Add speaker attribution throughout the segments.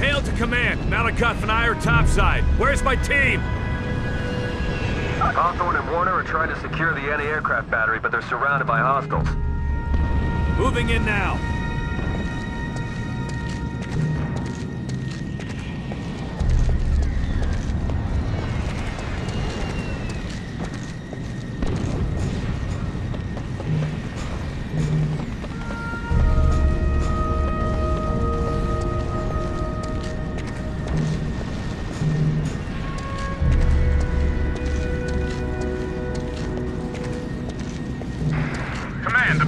Speaker 1: Hale to command. Malikov and I are topside. Where's my team?
Speaker 2: Hawthorne and Warner are trying to secure the anti-aircraft battery, but they're surrounded by hostiles.
Speaker 1: Moving in now.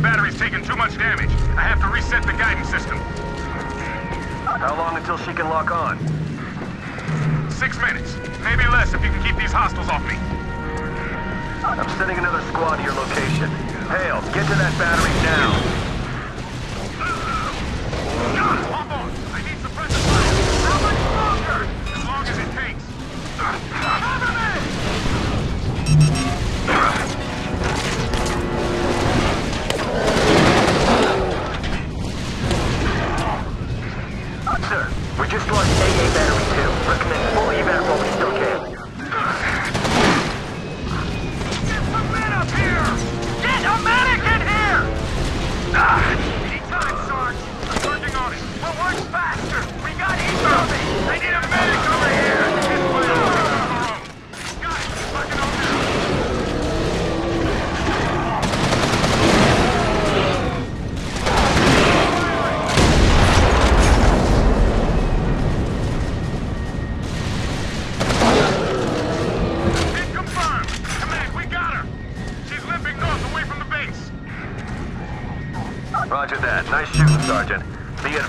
Speaker 3: Battery's taking too much damage. I have to reset the guidance system.
Speaker 2: How long until she can lock on?
Speaker 3: Six minutes. Maybe less if you can keep these hostiles off me.
Speaker 2: I'm sending another squad to your location. Hale, get to that battery now.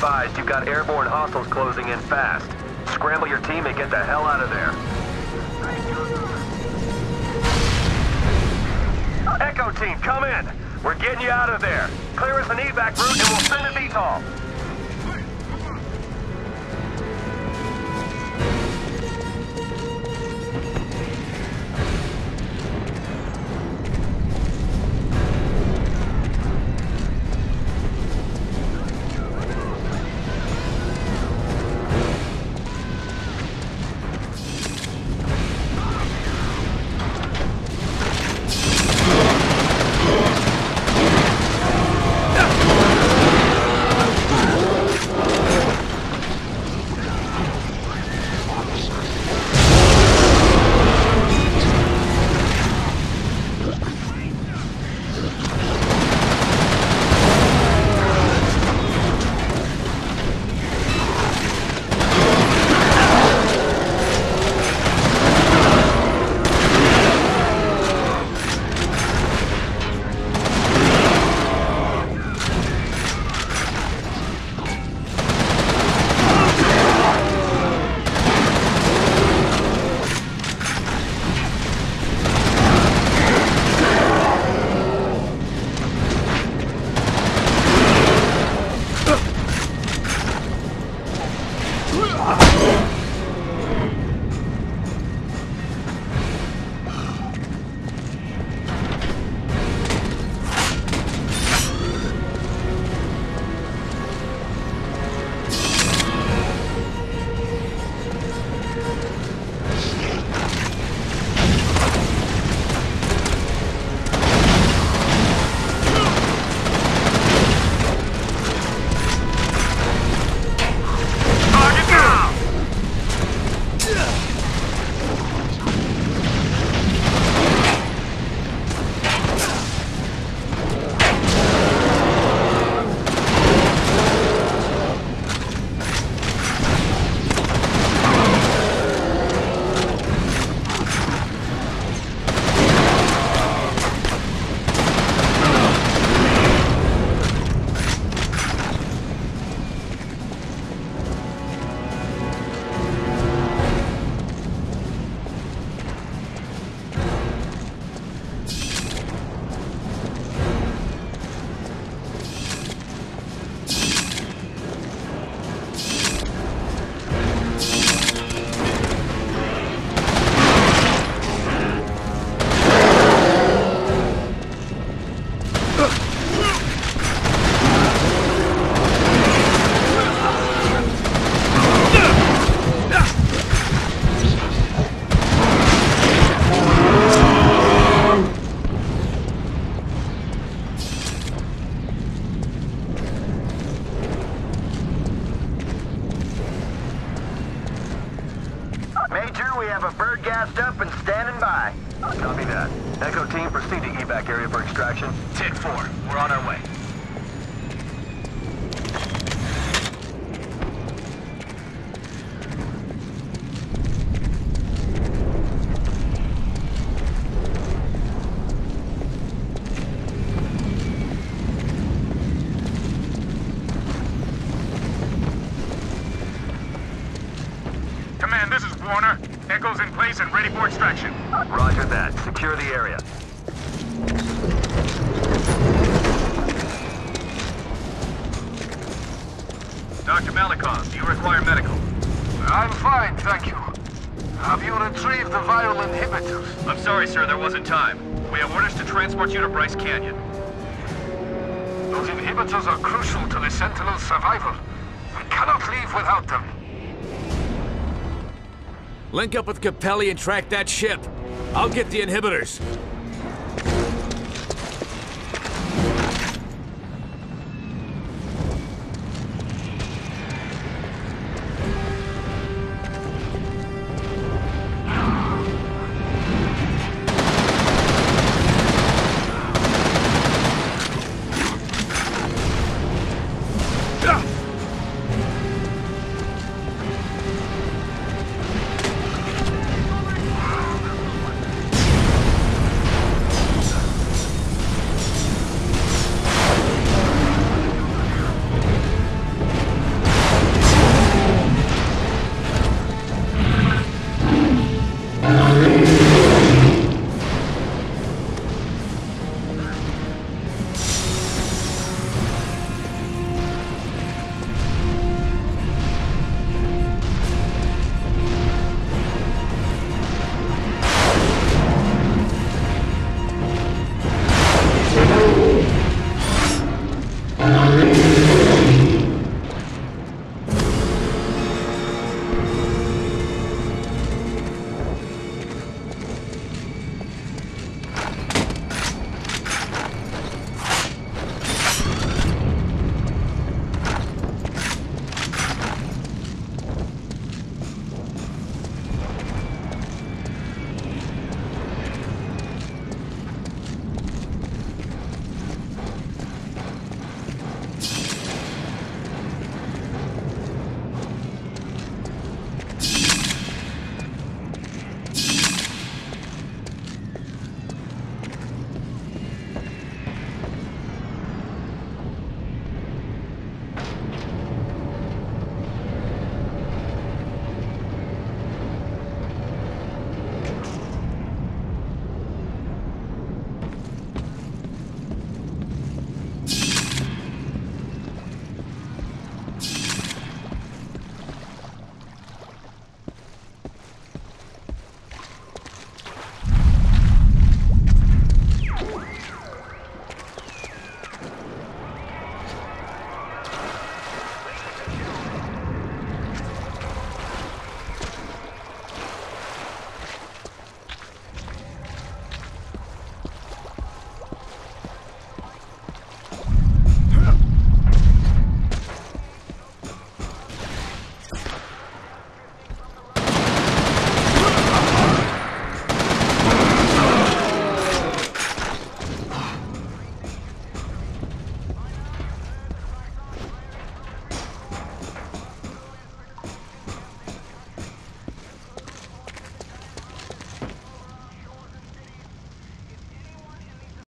Speaker 2: Advised, you've got airborne hostiles closing in fast. Scramble your team and get the hell out of there. Echo team, come in. We're getting you out of there. Clear us an evac route and we'll send a VTOL.
Speaker 4: We have a bird gassed up and standing by.
Speaker 2: Copy that. Echo team, proceed to evac area for extraction.
Speaker 5: Tick 4, we're on our way.
Speaker 3: Command, this is Warner. Echo's in place and ready for extraction.
Speaker 2: Roger that. Secure the area.
Speaker 5: Dr. Malikov, do you require medical?
Speaker 3: I'm fine, thank you. Have you retrieved the viral inhibitors?
Speaker 5: I'm sorry, sir, there wasn't time. We have orders to transport you to Bryce Canyon.
Speaker 3: Those inhibitors are crucial to the Sentinel's survival. We cannot leave without them.
Speaker 1: Link up with Capelli and track that ship. I'll get the inhibitors.